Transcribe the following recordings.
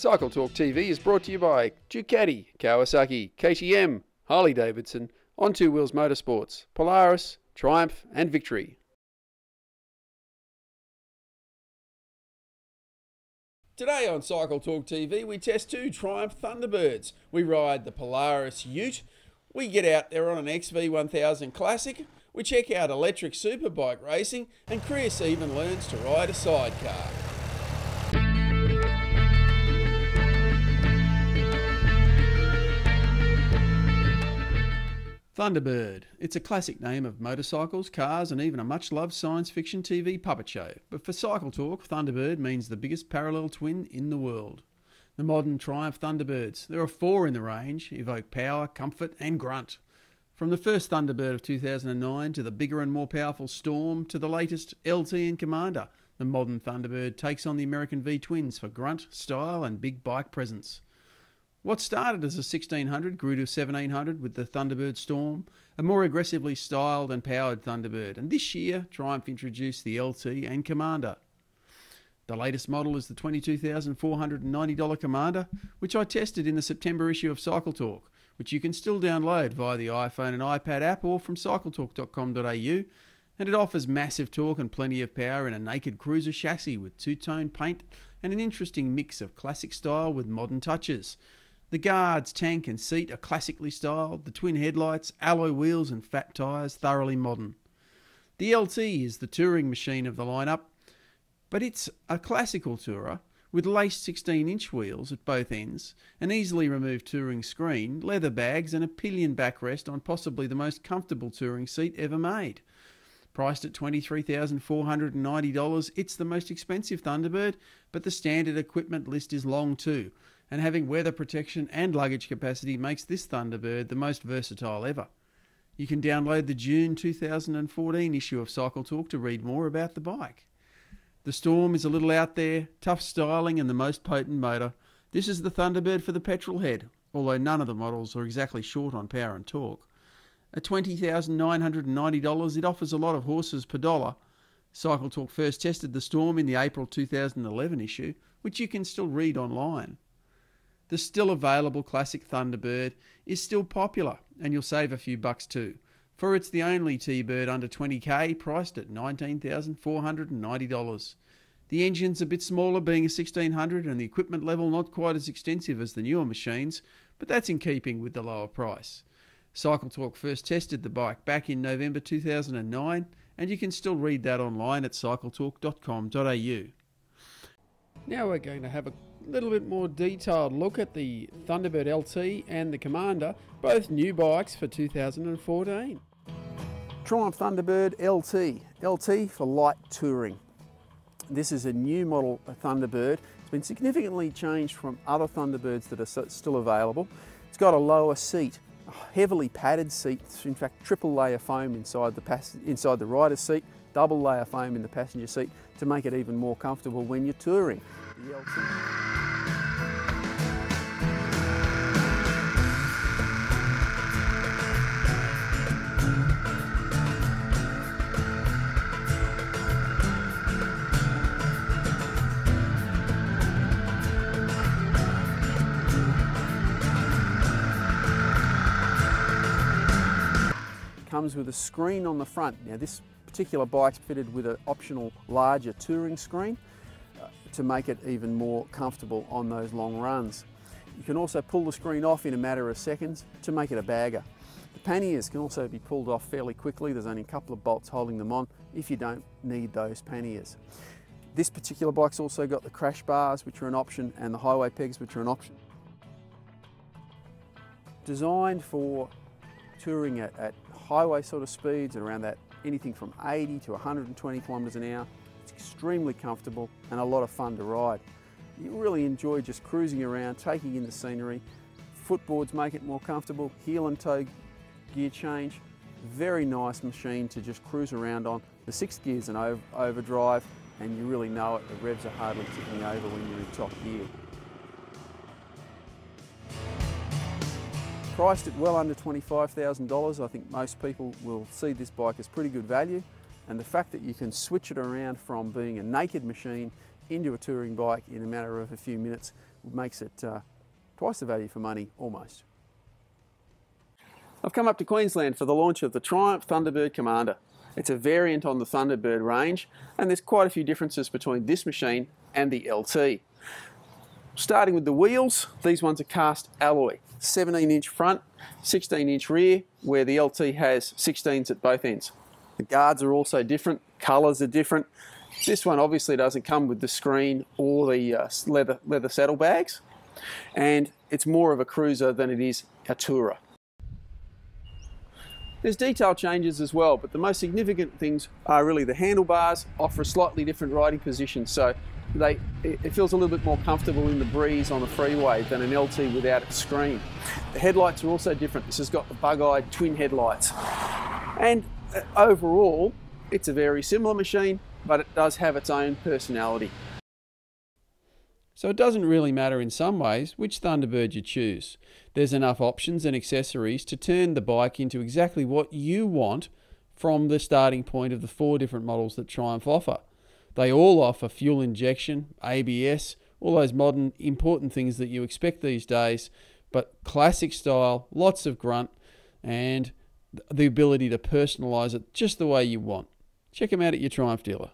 Cycle Torque TV is brought to you by Ducati, Kawasaki, KTM, Harley Davidson, On Two Wheels Motorsports, Polaris, Triumph, and Victory. Today on Cycle Torque TV, we test two Triumph Thunderbirds. We ride the Polaris Ute, we get out there on an XV1000 Classic, we check out electric superbike racing, and Chris even learns to ride a sidecar. Thunderbird. It's a classic name of motorcycles, cars, and even a much loved science fiction TV puppet show. But for Cycle Torque, Thunderbird means the biggest parallel twin in the world. The modern Triumph Thunderbirds. There are four in the range, evoke power, comfort, and grunt. From the first Thunderbird of 2009 to the bigger and more powerful Storm to the latest LT and Commander, the modern Thunderbird takes on the American V twins for grunt, style, and big bike presence. What started as a 1600 grew to 1700 with the Thunderbird Storm, a more aggressively styled and powered Thunderbird, and this year Triumph introduced the LT and Commander. The latest model is the $22,490 Commander, which I tested in the September issue of Cycle Torque, which you can still download via the iPhone and iPad app or from cycletorque.com.au, and it offers massive torque and plenty of power in a naked cruiser chassis with two-tone paint and an interesting mix of classic style with modern touches. The guards, tank, and seat are classically styled, the twin headlights, alloy wheels, and fat tyres thoroughly modern. The LT is the touring machine of the lineup, but it's a classical tourer with laced 16 inch wheels at both ends, an easily removed touring screen, leather bags, and a pillion backrest on possibly the most comfortable touring seat ever made. Priced at $23,490, it's the most expensive Thunderbird, but the standard equipment list is long too, and having weather protection and luggage capacity makes this Thunderbird the most versatile ever. You can download the June 2014 issue of Cycle Torque to read more about the bike. The Storm is a little out there, tough styling, and the most potent motor. This is the Thunderbird for the petrol head, although none of the models are exactly short on power and torque. At $20,990, it offers a lot of horses per dollar. Cycle Torque first tested the Storm in the April 2011 issue, which you can still read online. The still available classic Thunderbird is still popular, and you'll save a few bucks too, for it's the only T-Bird under 20k priced at $19,490. The engine's a bit smaller, being a 1600, and the equipment level not quite as extensive as the newer machines, but that's in keeping with the lower price. Cycle Torque first tested the bike back in November 2009, and you can still read that online at cycletorque.com.au. Now we're going to have a little bit more detailed look at the Thunderbird LT and the Commander, both new bikes for 2014. Triumph Thunderbird LT, LT for light touring. This is a new model of Thunderbird. It's been significantly changed from other Thunderbirds that are still available. It's got a lower seat, heavily padded seat, in fact triple layer foam inside the, inside the rider's seat, double layer foam in the passenger seat to make it even more comfortable when you're touring. Comes with a screen on the front. Now this particular bike's fitted with an optional larger touring screen uh, to make it even more comfortable on those long runs. You can also pull the screen off in a matter of seconds to make it a bagger. The panniers can also be pulled off fairly quickly. There's only a couple of bolts holding them on if you don't need those panniers. This particular bike's also got the crash bars, which are an option, and the highway pegs, which are an option. Designed for touring at, at highway sort of speeds at around that anything from 80 to 120 kilometres an hour. It's extremely comfortable and a lot of fun to ride. You really enjoy just cruising around, taking in the scenery. Footboards make it more comfortable, heel and toe gear change. Very nice machine to just cruise around on. The sixth gear's an overdrive and you really know it, the revs are hardly ticking over when you're in top gear. Priced at well under $25,000, I think most people will see this bike as pretty good value. And the fact that you can switch it around from being a naked machine into a touring bike in a matter of a few minutes makes it uh, twice the value for money almost. I've come up to Queensland for the launch of the Triumph Thunderbird Commander. It's a variant on the Thunderbird range and there's quite a few differences between this machine and the LT. Starting with the wheels, these ones are cast alloy. 17 inch front, 16 inch rear, where the LT has 16s at both ends. The guards are also different, colours are different. This one obviously doesn't come with the screen or the uh, leather, leather saddlebags, and it's more of a cruiser than it is a tourer. There's detail changes as well, but the most significant things are really the handlebars offer a slightly different riding position. So they, it feels a little bit more comfortable in the breeze on the freeway than an LT without its screen. The headlights are also different. This has got the bug-eyed twin headlights. And uh, overall, it's a very similar machine, but it does have its own personality. So it doesn't really matter in some ways which Thunderbird you choose. There's enough options and accessories to turn the bike into exactly what you want from the starting point of the four different models that Triumph offer. They all offer fuel injection, ABS, all those modern important things that you expect these days, but classic style, lots of grunt, and the ability to personalize it just the way you want. Check them out at your Triumph dealer.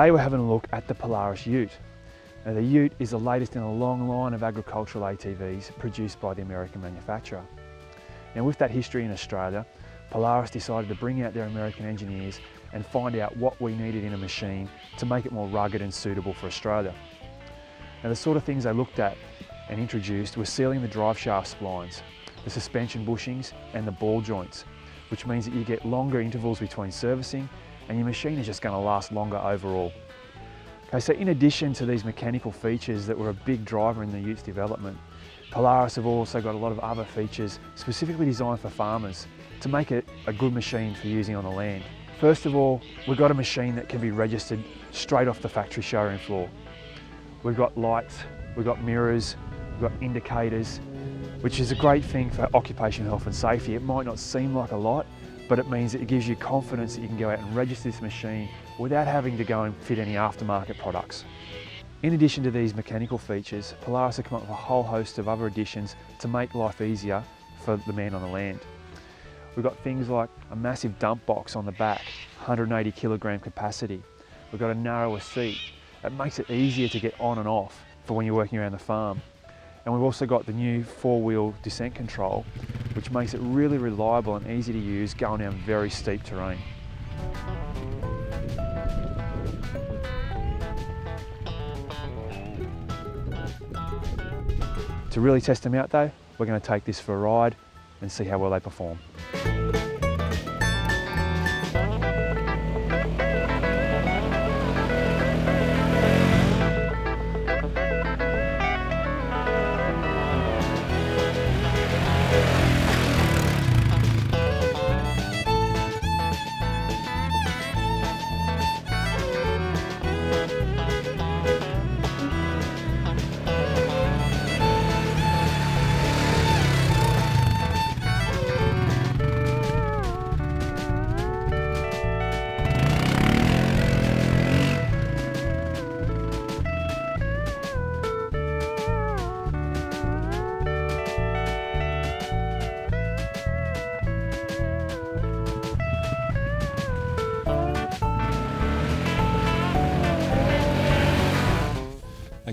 Today we're having a look at the Polaris Ute. Now the Ute is the latest in a long line of agricultural ATVs produced by the American manufacturer. Now with that history in Australia, Polaris decided to bring out their American engineers and find out what we needed in a machine to make it more rugged and suitable for Australia. Now the sort of things they looked at and introduced were sealing the drive shaft splines, the suspension bushings and the ball joints, which means that you get longer intervals between servicing and your machine is just going to last longer overall. Okay, so in addition to these mechanical features that were a big driver in the Ute's development, Polaris have also got a lot of other features specifically designed for farmers to make it a good machine for using on the land. First of all, we've got a machine that can be registered straight off the factory showroom floor. We've got lights, we've got mirrors, we've got indicators, which is a great thing for occupational health and safety. It might not seem like a lot, but it means that it gives you confidence that you can go out and register this machine without having to go and fit any aftermarket products. In addition to these mechanical features, Polaris have come up with a whole host of other additions to make life easier for the man on the land. We've got things like a massive dump box on the back, 180 kilogram capacity. We've got a narrower seat. It makes it easier to get on and off for when you're working around the farm. And we've also got the new four-wheel descent control, which makes it really reliable and easy to use going down very steep terrain. To really test them out though, we're going to take this for a ride and see how well they perform.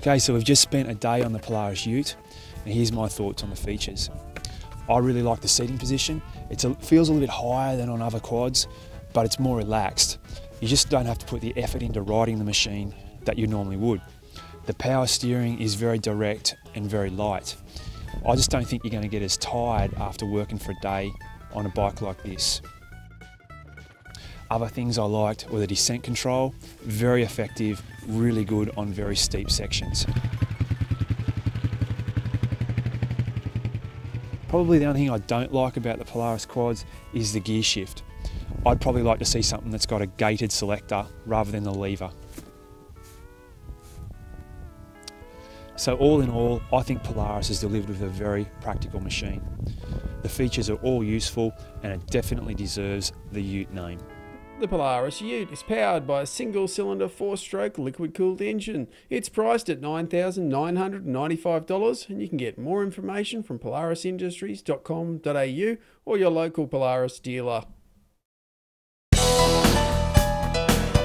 Okay, so we've just spent a day on the Polaris Ute, and here's my thoughts on the features. I really like the seating position. It feels a little bit higher than on other quads, but it's more relaxed. You just don't have to put the effort into riding the machine that you normally would. The power steering is very direct and very light. I just don't think you're going to get as tired after working for a day on a bike like this. Other things I liked were the descent control, very effective, really good on very steep sections. Probably the only thing I don't like about the Polaris quads is the gear shift. I'd probably like to see something that's got a gated selector rather than the lever. So all in all, I think Polaris is delivered with a very practical machine. The features are all useful and it definitely deserves the Ute name. The Polaris Ute is powered by a single cylinder four stroke liquid cooled engine. It's priced at $9,995 and you can get more information from polarisindustries.com.au or your local Polaris dealer.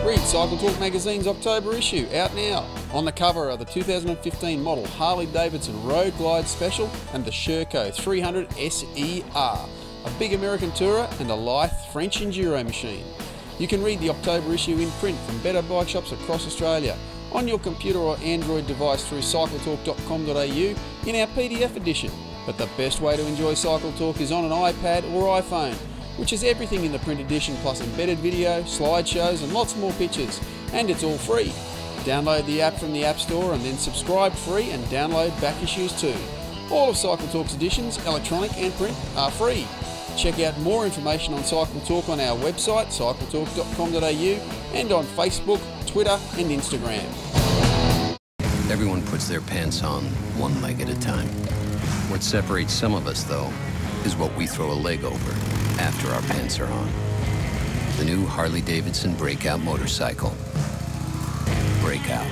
Read Cycle Torque Magazine's October issue, out now. On the cover are the 2015 model Harley Davidson Road Glide Special and the Sherco 300 SER, a big American tourer and a lithe French enduro machine. You can read the October issue in print from better bike shops across Australia on your computer or Android device through cycletorque.com.au in our PDF edition. But the best way to enjoy Cycle Torque is on an iPad or iPhone, which has everything in the print edition plus embedded video, slideshows, and lots more pictures. And it's all free. Download the app from the App Store and then subscribe free and download back issues too. All of Cycle Torque's editions, electronic and print, are free. Check out more information on Cycle Torque on our website, cycletorque.com.au, and on Facebook, Twitter, and Instagram. Everyone puts their pants on one leg at a time. What separates some of us, though, is what we throw a leg over after our pants are on. The new Harley Davidson Breakout motorcycle. Breakout.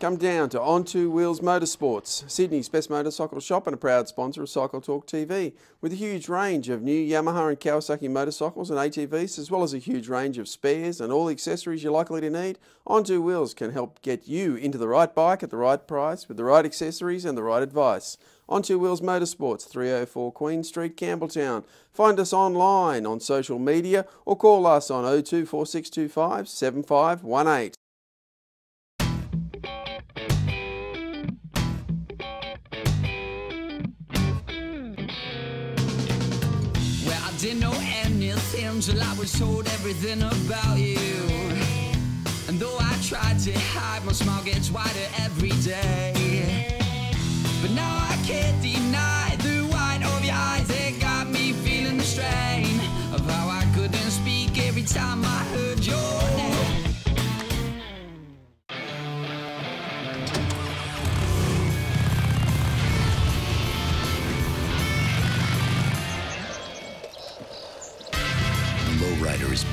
Come down to On Two Wheels Motorsports, Sydney's best motorcycle shop and a proud sponsor of Cycle Torque TV, with a huge range of new Yamaha and Kawasaki motorcycles and ATVs, as well as a huge range of spares and all the accessories you're likely to need. On Two Wheels can help get you into the right bike at the right price with the right accessories and the right advice. On Two Wheels Motorsports, 304 Queen Street, Campbelltown. Find us online on social media or call us on 024625 7518. Didn't know anything till I was told everything about you. And though I tried to hide, my smile gets wider every day. But now I can't deny the white of your eyes. It got me feeling the strain of how I couldn't speak every time I heard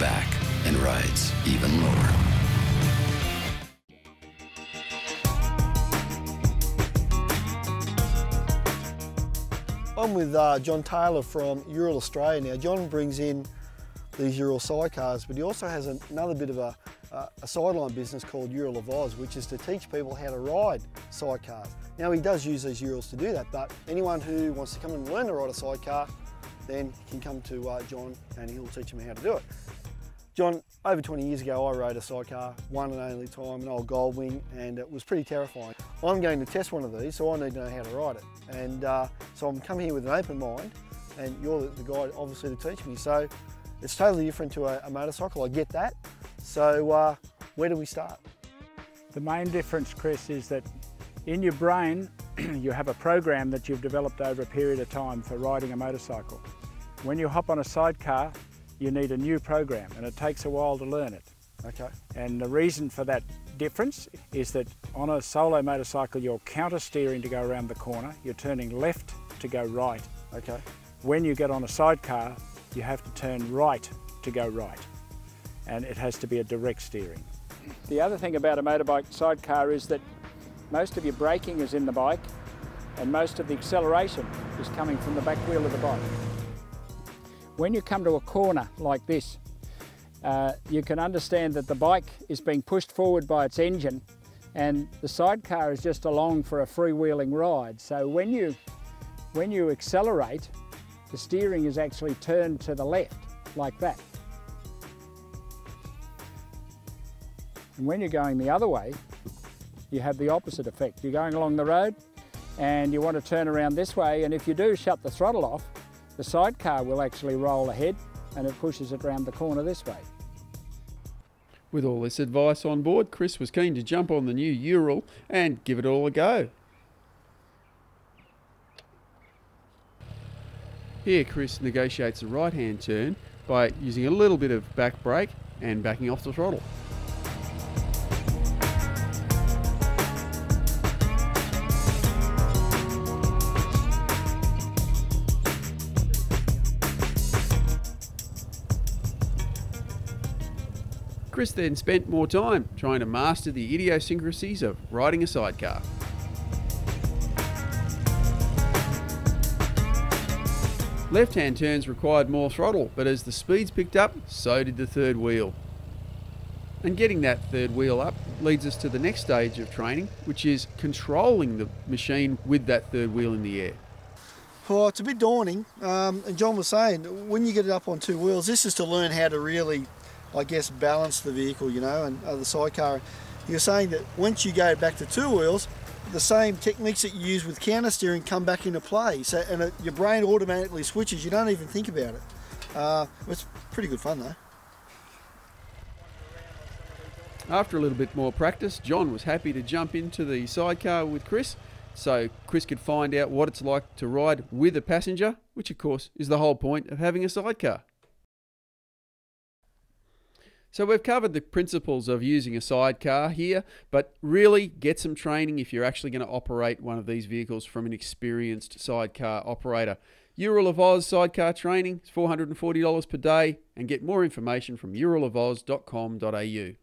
back and rides even lower. I'm with uh, John Taylor from Ural Australia now. John brings in these Ural sidecars, but he also has an- another bit of a uh, a sideline business called Ural of Oz, which is to teach people how to ride sidecars. Now he does use these Urals to do that, but anyone who wants to come and learn to ride a sidecar, then can come to uh, John and he'll teach them how to do it. John, over 20 years ago, I rode a sidecar, one and only time, an old Goldwing, and it was pretty terrifying. I'm going to test one of these, so I need to know how to ride it. And uh, so I'm coming here with an open mind, and you're the, guy, obviously, to teach me. So it's totally different to a, a motorcycle, I get that. So uh, where do we start? The main difference, Chris, is that in your brain, you have a program that you've developed over a period of time for riding a motorcycle. When you hop on a sidecar, you need a new program and it takes a while to learn it. Okay. And the reason for that difference is that on a solo motorcycle, you're counter steering to go around the corner, you're turning left to go right. Okay. When you get on a sidecar, you have to turn right to go right. And it has to be a direct steering. The other thing about a motorbike sidecar is that most of your braking is in the bike and most of the acceleration is coming from the back wheel of the bike. When you come to a corner like this, uh, you can understand that the bike is being pushed forward by its engine and the sidecar is just along for a freewheeling ride. So when you, when you accelerate, the steering is actually turned to the left, like that. And when you're going the other way, you have the opposite effect. You're going along the road and you want to turn around this way, and if you do shut the throttle off, the sidecar will actually roll ahead and it pushes it round the corner this way. With all this advice on board, Chris was keen to jump on the new Ural and give it all a go. Here, Chris negotiates a right hand turn by using a little bit of back brake and backing off the throttle. Chris then spent more time trying to master the idiosyncrasies of riding a sidecar. Left hand turns required more throttle, but as the speeds picked up, so did the third wheel. And getting that third wheel up leads us to the next stage of training, which is controlling the machine with that third wheel in the air. Well, it's a bit daunting. Um, and John was saying, when you get it up on two wheels, this is to learn how to really, I guess, balance the vehicle, you know, and uh, the sidecar. You're saying that once you go back to two wheels, the same techniques that you use with counter steering come back into play. So, and it, your brain automatically switches. You don't even think about it. Uh, it's pretty good fun though. After a little bit more practice, John was happy to jump into the sidecar with Chris so Chris could find out what it's like to ride with a passenger, which of course is the whole point of having a sidecar. So we've covered the principles of using a sidecar here, but really get some training if you're actually going to operate one of these vehicles from an experienced sidecar operator. Ural of Oz sidecar training is $440 per day and get more information from uralofoz.com.au.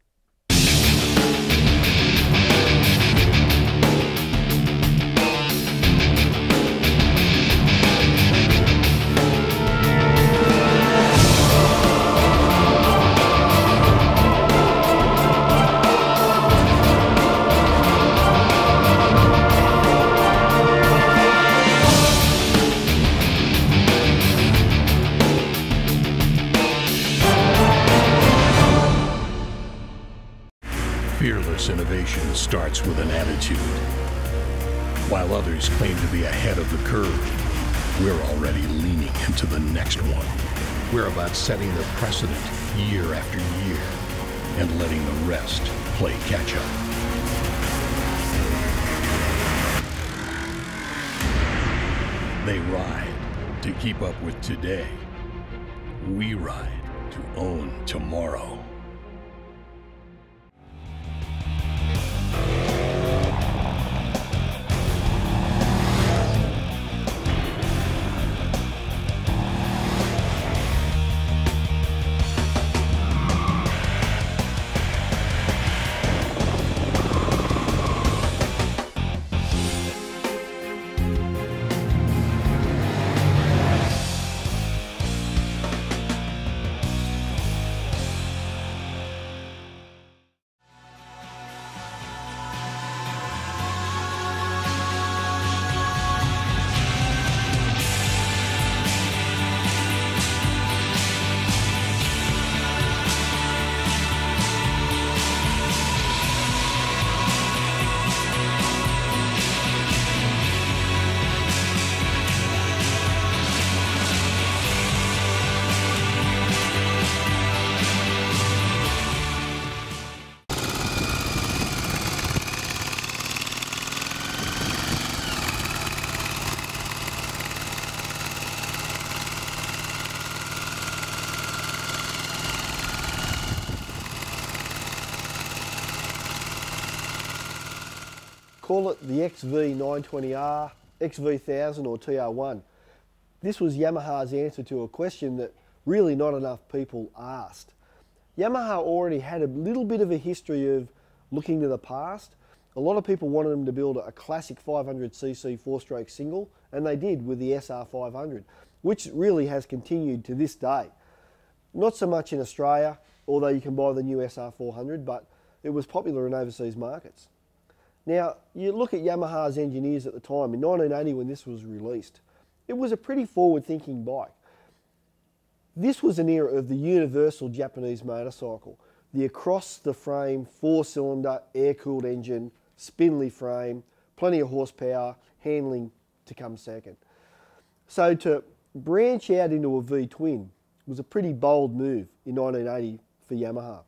setting the precedent year after year and letting the rest play catch up. They ride to keep up with today. We ride to own tomorrow. Call it the XV920R, XV1000 or TR1. This was Yamaha's answer to a question that really not enough people asked. Yamaha already had a little bit of a history of looking to the past. A lot of people wanted them to build a classic 500cc four-stroke single, and they did with the SR500, which really has continued to this day. Not so much in Australia, although you can buy the new SR400, but it was popular in overseas markets. Now, you look at Yamaha's engineers at the time, in 1980 when this was released, it was a pretty forward-thinking bike. This was an era of the universal Japanese motorcycle, the across-the-frame four-cylinder air-cooled engine, spindly frame, plenty of horsepower, handling to come second. So to branch out into a V-twin was a pretty bold move in 1980 for Yamaha.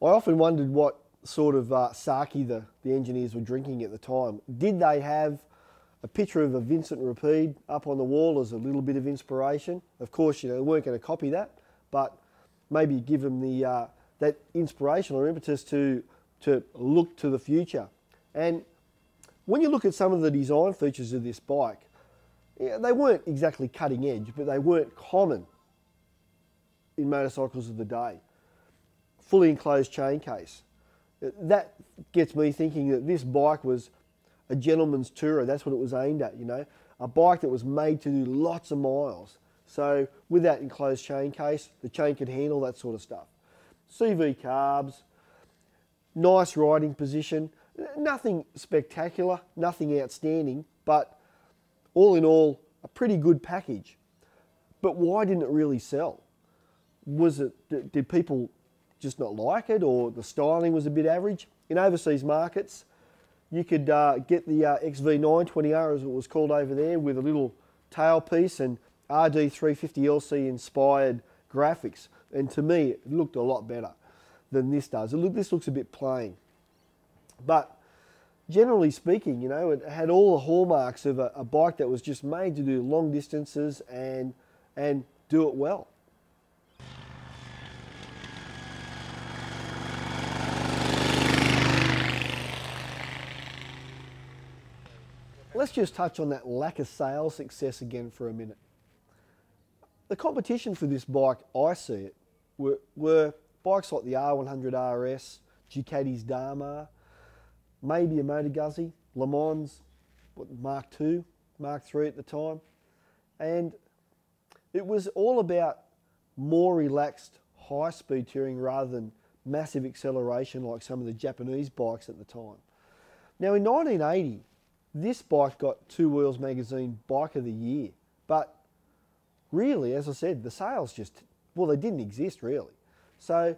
I often wondered what sort of uh, sake the, the engineers were drinking at the time. Did they have a picture of a Vincent Rapide up on the wall as a little bit of inspiration? Of course, you know, they weren't going to copy that, but maybe give them the, uh, that inspiration or impetus to, to look to the future. And when you look at some of the design features of this bike, yeah, they weren't exactly cutting edge, but they weren't common in motorcycles of the day. Fully enclosed chain case. That gets me thinking that this bike was a gentleman's tourer. That's what it was aimed at, you know. A bike that was made to do lots of miles. So with that enclosed chain case, the chain could handle that sort of stuff. CV carbs, nice riding position, nothing spectacular, nothing outstanding, but all in all, a pretty good package. But why didn't it really sell? Was it, did people just not like it or the styling was a bit average? In overseas markets, you could uh, get the uh, XV920R as it was called over there with a little tailpiece and RD350LC inspired graphics. And to me, it looked a lot better than this does. It look, this looks a bit plain. But generally speaking, you know, it had all the hallmarks of a, a bike that was just made to do long distances and, and do it well. Just touch on that lack of sales success again for a minute. The competition for this bike, I see it, were, were bikes like the R100 RS, Ducati's Darmah, maybe a Moto Guzzi, Le Mans, what, Mark II, Mark III at the time. And it was all about more relaxed high speed touring rather than massive acceleration like some of the Japanese bikes at the time. Now in 1980, this bike got Two Wheels magazine Bike of the Year, but really, as I said, the sales just, well, they didn't exist really. So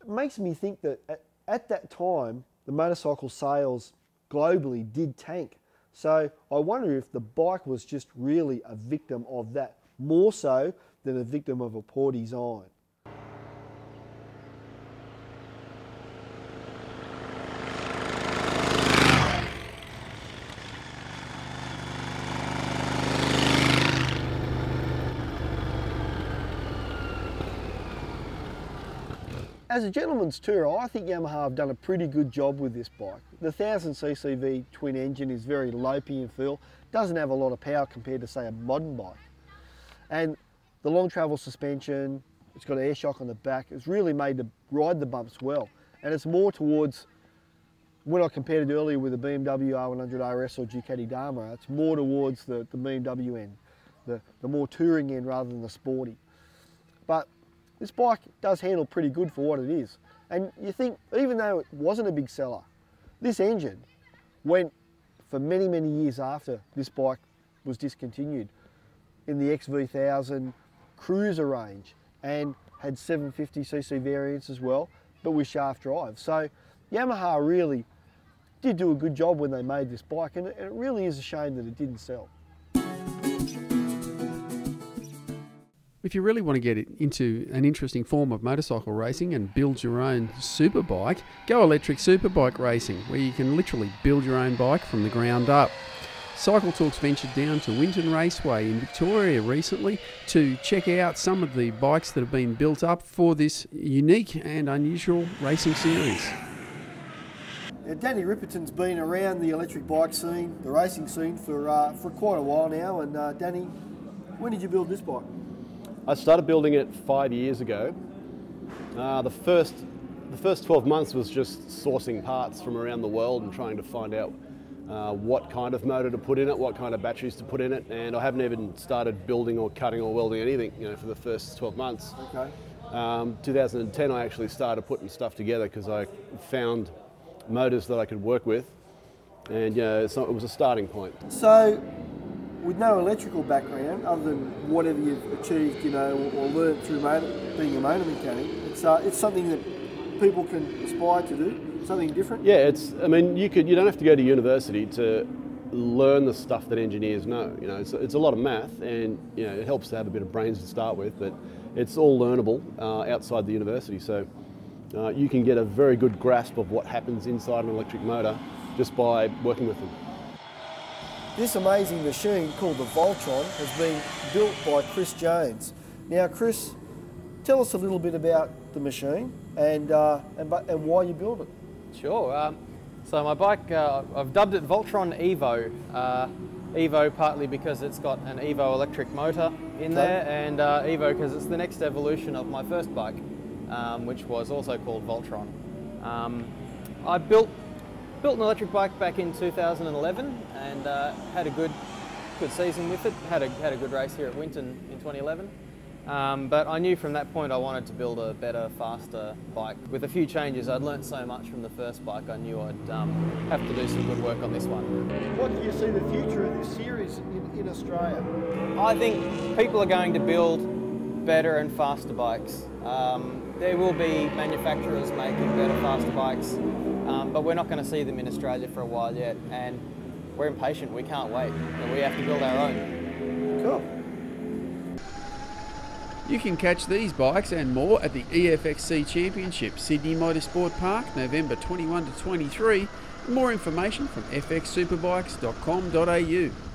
it makes me think that at, at that time, the motorcycle sales globally did tank. So I wonder if the bike was just really a victim of that, more so than a victim of a poor design. As a gentleman's tourer, I think Yamaha have done a pretty good job with this bike. The 1000cc V twin engine is very lopey in feel, doesn't have a lot of power compared to say a modern bike. And the long travel suspension, it's got an air shock on the back, it's really made to ride the bumps well. And it's more towards, when I compared it earlier with the BMW R100 RS or Ducati Darmah, it's more towards the, the BMW end, the, the more touring end rather than the sporty. This bike does handle pretty good for what it is. And you think, even though it wasn't a big seller, this engine went for many, many years after this bike was discontinued in the XV1000 cruiser range and had 750cc variants as well, but with shaft drive. So Yamaha really did do a good job when they made this bike and it really is a shame that it didn't sell. If you really want to get into an interesting form of motorcycle racing and build your own superbike, go electric superbike racing, where you can literally build your own bike from the ground up. Cycle Torques ventured down to Winton Raceway in Victoria recently to check out some of the bikes that have been built up for this unique and unusual racing series. Now, Danny Ripperton's been around the electric bike scene, the racing scene, for uh, for quite a while now. And uh, Danny, when did you build this bike? I started building it five years ago. Uh, the first the first 12 months was just sourcing parts from around the world and trying to find out uh, what kind of motor to put in it, what kind of batteries to put in it, and I haven't even started building or cutting or welding anything, you know, for the first 12 months. Okay. Um, 2010, I actually started putting stuff together because I found motors that I could work with, and yeah, so it was a starting point. So, with no electrical background other than whatever you've achieved, you know, or, or learned through motor, being a motor mechanic, it's uh, it's something that people can aspire to do, something different. Yeah, it's. I mean, you could. You don't have to go to university to learn the stuff that engineers know. You know, it's, it's a lot of math, and you know, it helps to have a bit of brains to start with, but it's all learnable uh, outside the university. So uh, you can get a very good grasp of what happens inside an electric motor just by working with them. This amazing machine called the Voltron has been built by Chris Jones. Now, Chris, tell us a little bit about the machine and uh, and, and why you built it. Sure. Um, so my bike, uh, I've dubbed it Voltron Evo. Uh, Evo partly because it's got an Evo electric motor in there, and uh, Evo because it's the next evolution of my first bike, um, which was also called Voltron. Um, I built built an electric bike back in 2011 and uh, had a good good season with it. Had a had a good race here at Winton in 2011. Um, but I knew from that point I wanted to build a better, faster bike. With a few changes, I'd learnt so much from the first bike, I knew I'd um, have to do some good work on this one. What do you see the future of this series in, in Australia? I think people are going to build better and faster bikes. Um, there will be manufacturers making better, faster bikes, um, but we're not going to see them in Australia for a while yet, and we're impatient. We can't wait, and we have to build our own. Cool. You can catch these bikes and more at the EFXC Championship, Sydney Motorsport Park, November 21 to 23. More information from fxsuperbikes.com.au.